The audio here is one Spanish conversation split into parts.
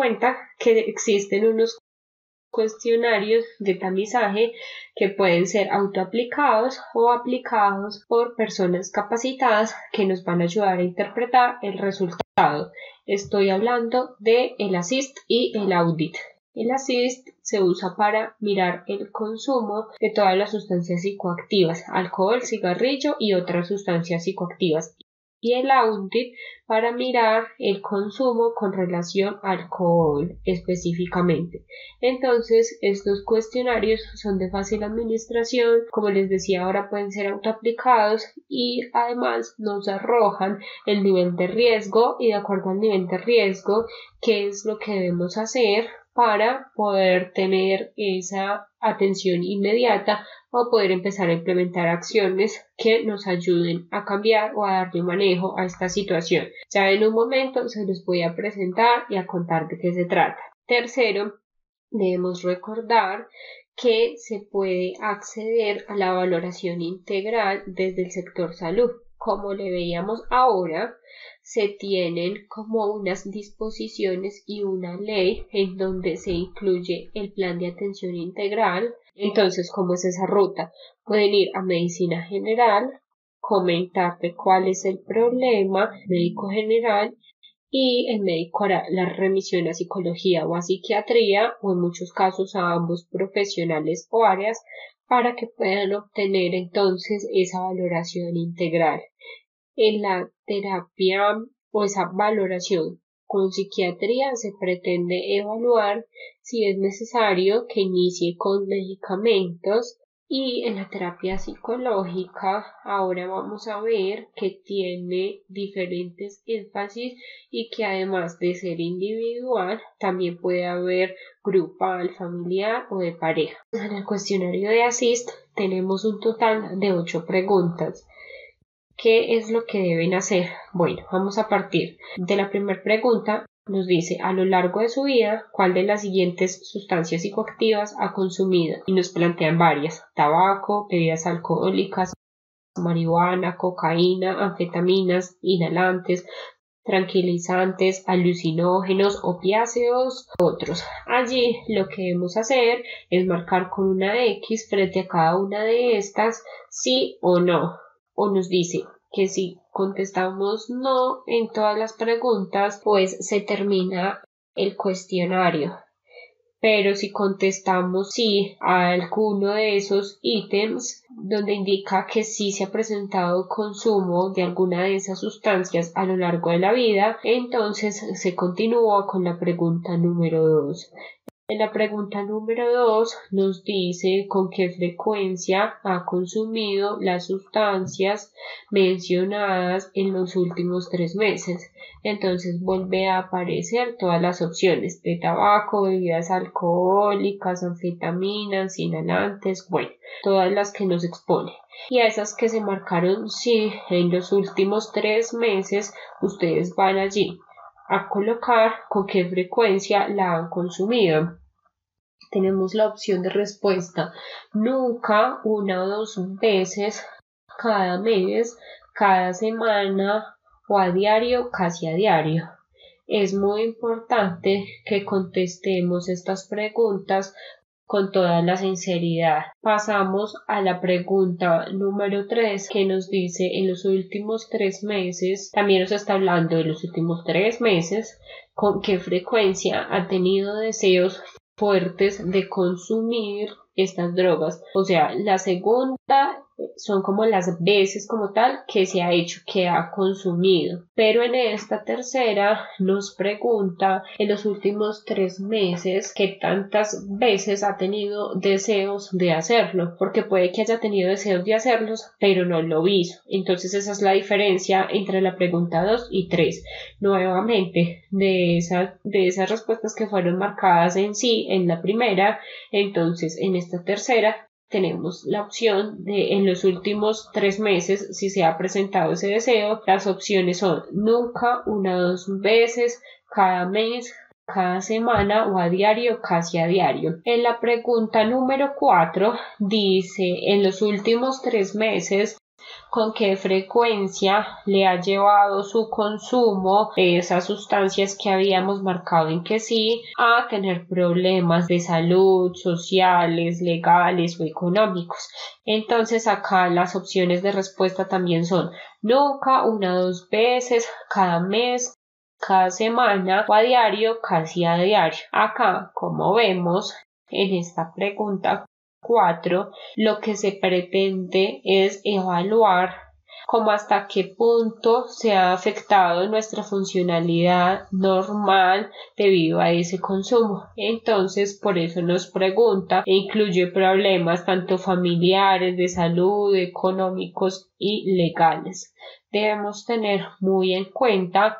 cuenta que existen unos cuestionarios de tamizaje que pueden ser autoaplicados o aplicados por personas capacitadas que nos van a ayudar a interpretar el resultado. Estoy hablando de el assist y el audit. El assist se usa para mirar el consumo de todas las sustancias psicoactivas, alcohol, cigarrillo y otras sustancias psicoactivas y el audit para mirar el consumo con relación al alcohol específicamente. Entonces, estos cuestionarios son de fácil administración, como les decía ahora pueden ser autoaplicados y además nos arrojan el nivel de riesgo y de acuerdo al nivel de riesgo, qué es lo que debemos hacer para poder tener esa atención inmediata o poder empezar a implementar acciones que nos ayuden a cambiar o a darle manejo a esta situación. Ya en un momento se los voy a presentar y a contar de qué se trata. Tercero, debemos recordar que se puede acceder a la valoración integral desde el sector salud. Como le veíamos ahora, se tienen como unas disposiciones y una ley en donde se incluye el plan de atención integral. Entonces, ¿cómo es esa ruta? Pueden ir a medicina general, comentarte cuál es el problema, médico general, y el médico hará la remisión a psicología o a psiquiatría o en muchos casos a ambos profesionales o áreas para que puedan obtener entonces esa valoración integral en la terapia o esa valoración con psiquiatría se pretende evaluar si es necesario que inicie con medicamentos y en la terapia psicológica ahora vamos a ver que tiene diferentes énfasis y que además de ser individual también puede haber grupal, familiar o de pareja. En el cuestionario de ASIST tenemos un total de ocho preguntas ¿Qué es lo que deben hacer? Bueno, vamos a partir de la primera pregunta. Nos dice a lo largo de su vida cuál de las siguientes sustancias psicoactivas ha consumido y nos plantean varias tabaco, bebidas alcohólicas, marihuana, cocaína, anfetaminas, inhalantes, tranquilizantes, alucinógenos, opiáceos, otros. Allí lo que debemos hacer es marcar con una X frente a cada una de estas sí o no o nos dice que si contestamos no en todas las preguntas, pues se termina el cuestionario. Pero si contestamos sí a alguno de esos ítems donde indica que sí se ha presentado consumo de alguna de esas sustancias a lo largo de la vida, entonces se continúa con la pregunta número 2. En la pregunta número 2 nos dice con qué frecuencia ha consumido las sustancias mencionadas en los últimos tres meses. Entonces vuelve a aparecer todas las opciones de tabaco, bebidas alcohólicas, anfetaminas, inhalantes, bueno, todas las que nos expone. Y a esas que se marcaron sí en los últimos tres meses, ustedes van allí a colocar con qué frecuencia la han consumido tenemos la opción de respuesta nunca, una o dos veces cada mes, cada semana o a diario, casi a diario. Es muy importante que contestemos estas preguntas con toda la sinceridad. Pasamos a la pregunta número 3 que nos dice en los últimos tres meses, también nos está hablando de los últimos tres meses, con qué frecuencia ha tenido deseos fuertes de consumir estas drogas. O sea, la segunda son como las veces como tal que se ha hecho, que ha consumido. Pero en esta tercera nos pregunta en los últimos tres meses qué tantas veces ha tenido deseos de hacerlo, porque puede que haya tenido deseos de hacerlos, pero no lo hizo. Entonces esa es la diferencia entre la pregunta 2 y 3. Nuevamente, de, esa, de esas respuestas que fueron marcadas en sí en la primera, entonces en esta tercera tenemos la opción de en los últimos tres meses si se ha presentado ese deseo. Las opciones son nunca, una o dos veces, cada mes, cada semana o a diario, casi a diario. En la pregunta número 4 dice en los últimos tres meses con qué frecuencia le ha llevado su consumo de esas sustancias que habíamos marcado en que sí a tener problemas de salud, sociales, legales o económicos. Entonces acá las opciones de respuesta también son nunca, una dos veces, cada mes, cada semana o a diario, casi a diario. Acá, como vemos en esta pregunta 4, lo que se pretende es evaluar cómo hasta qué punto se ha afectado nuestra funcionalidad normal debido a ese consumo. Entonces, por eso nos pregunta e incluye problemas tanto familiares, de salud, económicos y legales. Debemos tener muy en cuenta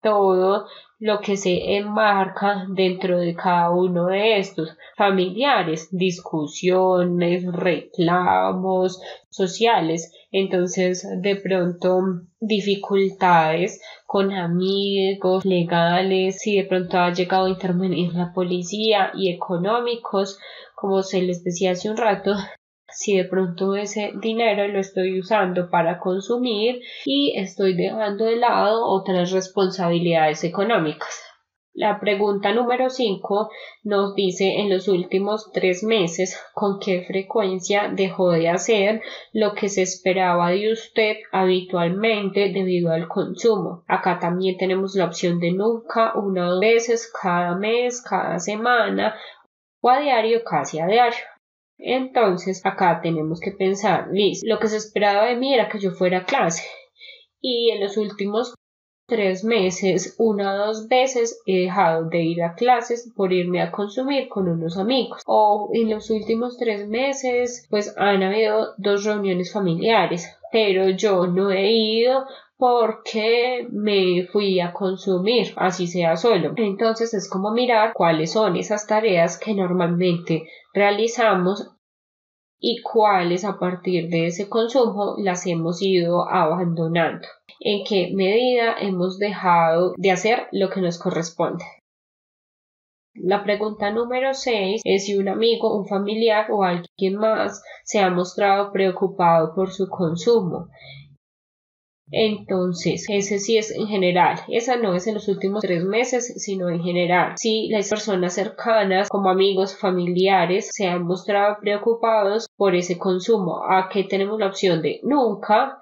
todo lo que se enmarca dentro de cada uno de estos. Familiares, discusiones, reclamos sociales, entonces de pronto dificultades con amigos legales, si de pronto ha llegado a intervenir la policía y económicos, como se les decía hace un rato, si de pronto ese dinero lo estoy usando para consumir y estoy dejando de lado otras responsabilidades económicas. La pregunta número 5 nos dice en los últimos tres meses con qué frecuencia dejó de hacer lo que se esperaba de usted habitualmente debido al consumo. Acá también tenemos la opción de nunca, una o dos veces, cada mes, cada semana o a diario, casi a diario. Entonces, acá tenemos que pensar, listo, lo que se esperaba de mí era que yo fuera a clase y en los últimos tres meses, una o dos veces he dejado de ir a clases por irme a consumir con unos amigos. O en los últimos tres meses, pues han habido dos reuniones familiares, pero yo no he ido porque me fui a consumir, así sea solo. Entonces es como mirar cuáles son esas tareas que normalmente realizamos y cuáles a partir de ese consumo las hemos ido abandonando. En qué medida hemos dejado de hacer lo que nos corresponde. La pregunta número 6 es si un amigo, un familiar o alguien más se ha mostrado preocupado por su consumo. Entonces, ese sí es en general. Esa no es en los últimos tres meses, sino en general. Si las personas cercanas, como amigos, familiares, se han mostrado preocupados por ese consumo, aquí tenemos la opción de nunca,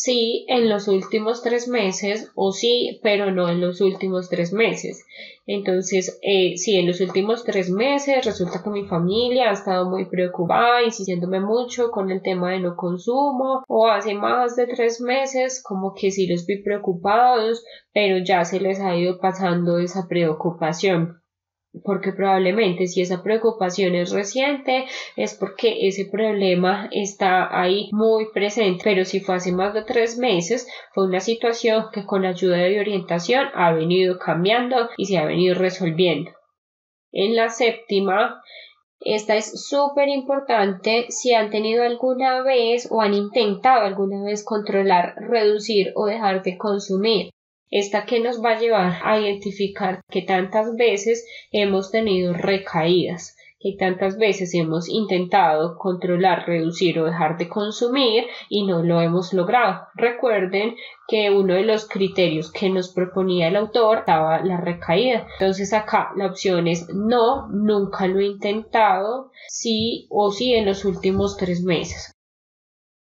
sí en los últimos tres meses o sí, pero no en los últimos tres meses. Entonces, eh, sí, en los últimos tres meses resulta que mi familia ha estado muy preocupada, insistiéndome mucho con el tema de no consumo, o hace más de tres meses como que sí los vi preocupados, pero ya se les ha ido pasando esa preocupación porque probablemente si esa preocupación es reciente es porque ese problema está ahí muy presente pero si fue hace más de tres meses fue una situación que con ayuda de orientación ha venido cambiando y se ha venido resolviendo en la séptima esta es súper importante si han tenido alguna vez o han intentado alguna vez controlar, reducir o dejar de consumir. Esta que nos va a llevar a identificar que tantas veces hemos tenido recaídas, que tantas veces hemos intentado controlar, reducir o dejar de consumir y no lo hemos logrado. Recuerden que uno de los criterios que nos proponía el autor estaba la recaída. Entonces acá la opción es no, nunca lo he intentado, sí o sí en los últimos tres meses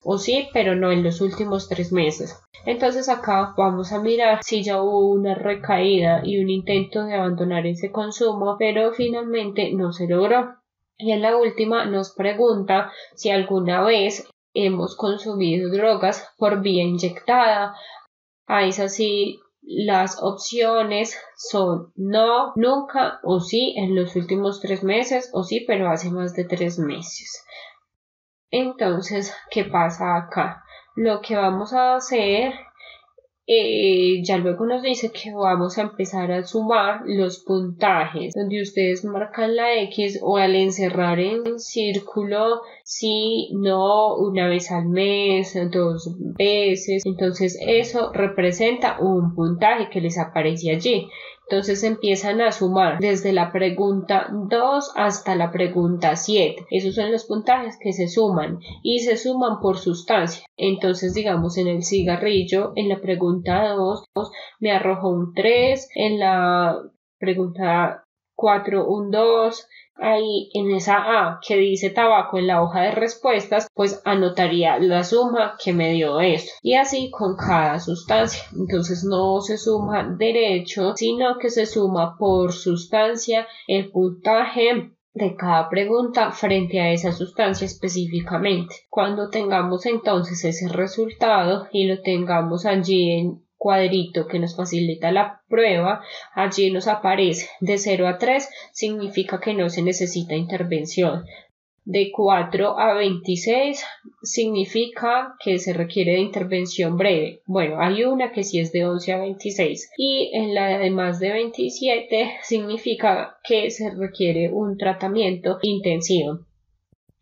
o sí, pero no en los últimos tres meses. Entonces acá vamos a mirar si ya hubo una recaída y un intento de abandonar ese consumo, pero finalmente no se logró. Y en la última nos pregunta si alguna vez hemos consumido drogas por vía inyectada. Ahí es así las opciones son no, nunca o sí en los últimos tres meses o sí, pero hace más de tres meses. Entonces, ¿qué pasa acá? Lo que vamos a hacer, eh, ya luego nos dice que vamos a empezar a sumar los puntajes, donde ustedes marcan la X o al encerrar en círculo, si, no, una vez al mes, dos veces. Entonces, eso representa un puntaje que les aparece allí. Entonces empiezan a sumar desde la pregunta 2 hasta la pregunta 7. Esos son los puntajes que se suman y se suman por sustancia. Entonces, digamos, en el cigarrillo, en la pregunta 2 me arrojó un 3, en la pregunta 4 un 2, ahí en esa A que dice tabaco en la hoja de respuestas, pues anotaría la suma que me dio eso. Y así con cada sustancia. Entonces no se suma derecho, sino que se suma por sustancia el puntaje de cada pregunta frente a esa sustancia específicamente. Cuando tengamos entonces ese resultado y lo tengamos allí en cuadrito que nos facilita la prueba, allí nos aparece de 0 a 3 significa que no se necesita intervención. De 4 a 26 significa que se requiere de intervención breve. Bueno, hay una que sí es de 11 a 26 y en la de más de 27 significa que se requiere un tratamiento intensivo.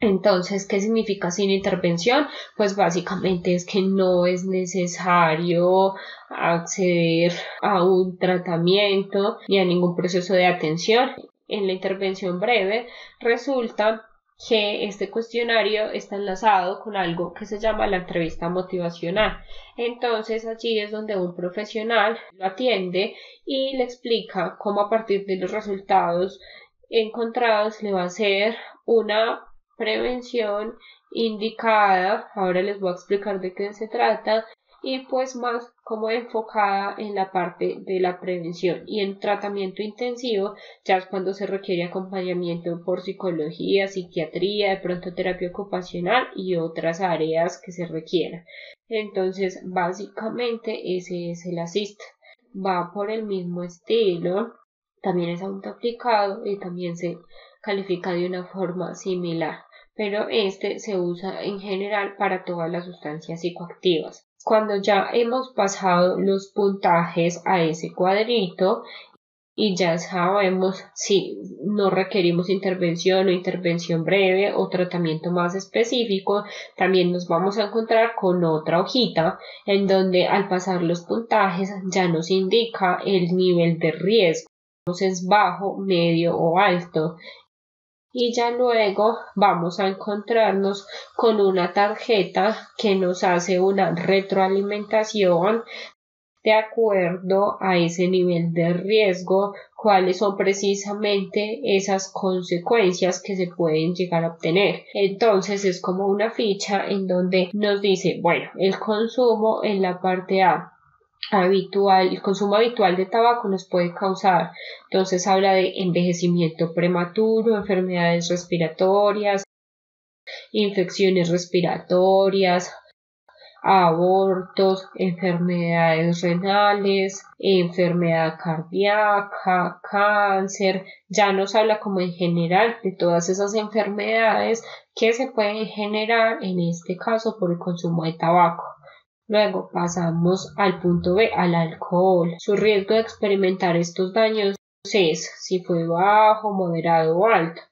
Entonces, ¿qué significa sin intervención? Pues básicamente es que no es necesario acceder a un tratamiento ni a ningún proceso de atención. En la intervención breve resulta que este cuestionario está enlazado con algo que se llama la entrevista motivacional. Entonces allí es donde un profesional lo atiende y le explica cómo a partir de los resultados encontrados le va a hacer una prevención indicada, ahora les voy a explicar de qué se trata, y pues más como enfocada en la parte de la prevención y en tratamiento intensivo ya es cuando se requiere acompañamiento por psicología, psiquiatría, de pronto terapia ocupacional y otras áreas que se requieran. Entonces, básicamente ese es el asist. Va por el mismo estilo, también es autoaplicado y también se califica de una forma similar, pero este se usa en general para todas las sustancias psicoactivas. Cuando ya hemos pasado los puntajes a ese cuadrito y ya sabemos si no requerimos intervención o intervención breve o tratamiento más específico, también nos vamos a encontrar con otra hojita en donde al pasar los puntajes ya nos indica el nivel de riesgo es bajo, medio o alto y ya luego vamos a encontrarnos con una tarjeta que nos hace una retroalimentación de acuerdo a ese nivel de riesgo, cuáles son precisamente esas consecuencias que se pueden llegar a obtener. Entonces es como una ficha en donde nos dice, bueno, el consumo en la parte A habitual, el consumo habitual de tabaco nos puede causar. Entonces habla de envejecimiento prematuro, enfermedades respiratorias, infecciones respiratorias, abortos, enfermedades renales, enfermedad cardíaca, cáncer, ya nos habla como en general de todas esas enfermedades que se pueden generar en este caso por el consumo de tabaco. Luego pasamos al punto B, al alcohol. Su riesgo de experimentar estos daños es si fue bajo, moderado o alto,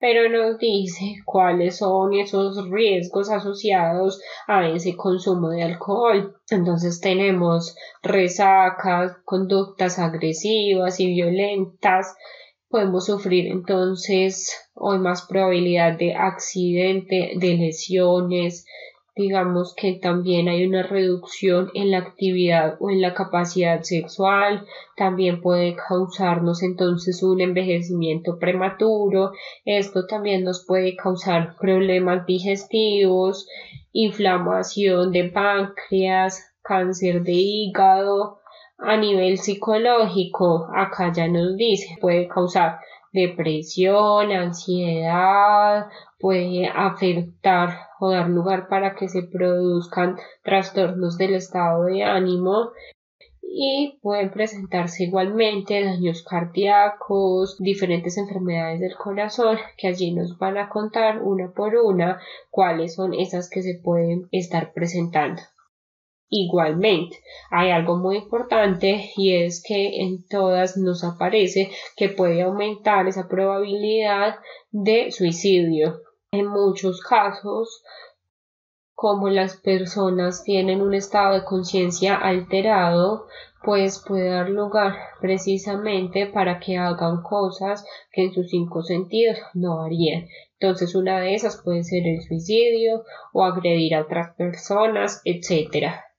pero nos dice cuáles son esos riesgos asociados a ese consumo de alcohol. Entonces tenemos resacas, conductas agresivas y violentas. Podemos sufrir entonces hoy más probabilidad de accidente, de lesiones, digamos que también hay una reducción en la actividad o en la capacidad sexual, también puede causarnos entonces un envejecimiento prematuro, esto también nos puede causar problemas digestivos, inflamación de páncreas, cáncer de hígado, a nivel psicológico, acá ya nos dice, puede causar depresión, ansiedad, puede afectar o dar lugar para que se produzcan trastornos del estado de ánimo y pueden presentarse igualmente daños cardíacos, diferentes enfermedades del corazón que allí nos van a contar una por una cuáles son esas que se pueden estar presentando. Igualmente, hay algo muy importante y es que en todas nos aparece que puede aumentar esa probabilidad de suicidio. En muchos casos, como las personas tienen un estado de conciencia alterado, pues puede dar lugar precisamente para que hagan cosas que en sus cinco sentidos no harían. Entonces una de esas puede ser el suicidio o agredir a otras personas, etc.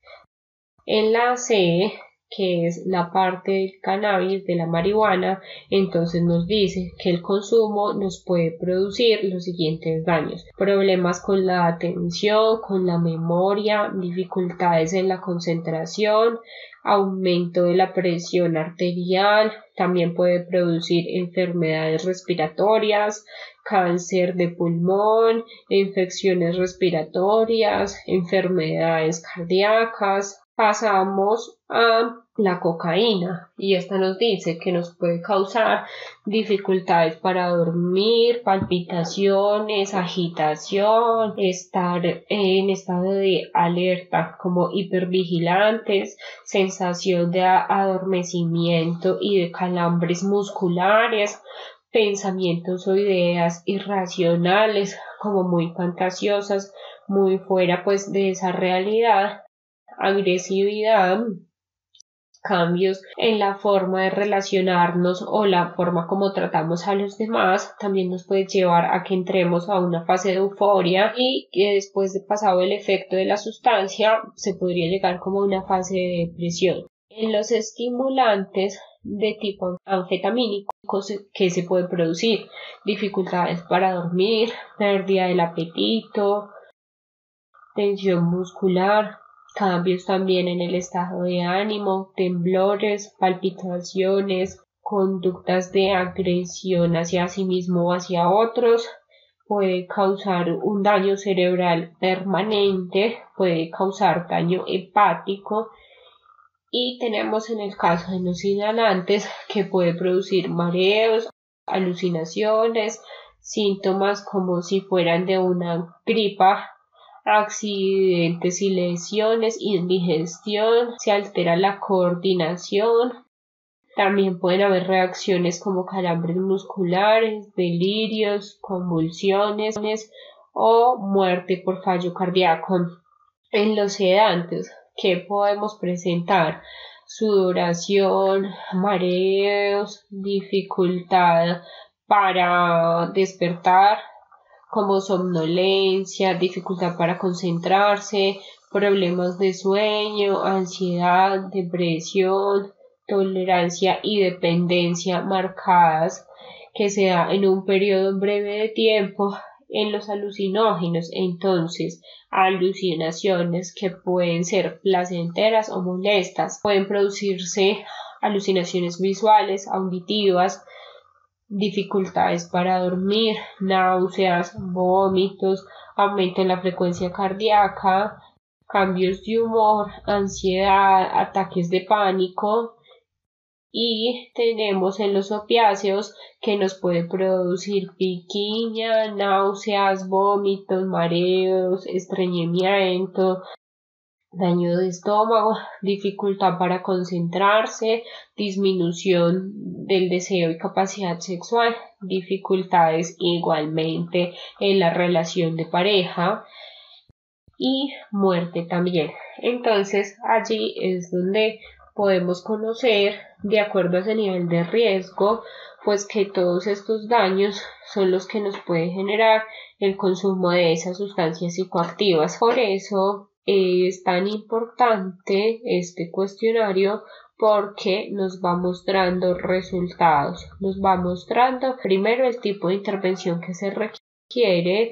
En la C que es la parte del cannabis, de la marihuana, entonces nos dice que el consumo nos puede producir los siguientes daños. Problemas con la atención, con la memoria, dificultades en la concentración, aumento de la presión arterial, también puede producir enfermedades respiratorias, cáncer de pulmón, infecciones respiratorias, enfermedades cardíacas, pasamos a la cocaína. Y esta nos dice que nos puede causar dificultades para dormir, palpitaciones, agitación, estar en estado de alerta como hipervigilantes, sensación de adormecimiento y de calambres musculares, pensamientos o ideas irracionales como muy fantasiosas, muy fuera pues de esa realidad agresividad, cambios en la forma de relacionarnos o la forma como tratamos a los demás también nos puede llevar a que entremos a una fase de euforia y que después de pasado el efecto de la sustancia se podría llegar como a una fase de depresión. En los estimulantes de tipo anfetamínico que se puede producir dificultades para dormir, pérdida del apetito, tensión muscular, cambios también en el estado de ánimo, temblores, palpitaciones, conductas de agresión hacia sí mismo o hacia otros, puede causar un daño cerebral permanente, puede causar daño hepático y tenemos en el caso de los inhalantes que puede producir mareos, alucinaciones, síntomas como si fueran de una gripa accidentes y lesiones, indigestión, se altera la coordinación, también pueden haber reacciones como calambres musculares, delirios, convulsiones o muerte por fallo cardíaco. En los sedantes, ¿qué podemos presentar? Sudoración, mareos, dificultad para despertar, como somnolencia, dificultad para concentrarse, problemas de sueño, ansiedad, depresión, tolerancia y dependencia marcadas que se da en un periodo breve de tiempo en los alucinógenos. Entonces, alucinaciones que pueden ser placenteras o molestas, pueden producirse alucinaciones visuales, auditivas, dificultades para dormir, náuseas, vómitos, aumento en la frecuencia cardíaca, cambios de humor, ansiedad, ataques de pánico. Y tenemos en los opiáceos que nos puede producir piquiña, náuseas, vómitos, mareos, estreñimiento, daño de estómago, dificultad para concentrarse, disminución del deseo y capacidad sexual, dificultades igualmente en la relación de pareja y muerte también. Entonces allí es donde podemos conocer de acuerdo a ese nivel de riesgo pues que todos estos daños son los que nos puede generar el consumo de esas sustancias psicoactivas. Por eso es tan importante este cuestionario porque nos va mostrando resultados, nos va mostrando primero el tipo de intervención que se requiere,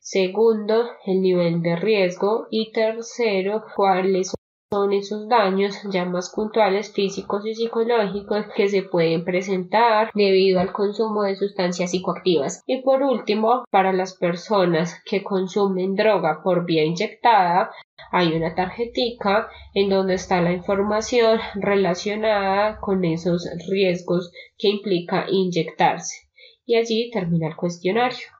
segundo el nivel de riesgo y tercero cuáles son esos daños ya más puntuales físicos y psicológicos que se pueden presentar debido al consumo de sustancias psicoactivas. Y por último, para las personas que consumen droga por vía inyectada, hay una tarjetica en donde está la información relacionada con esos riesgos que implica inyectarse. Y allí termina el cuestionario.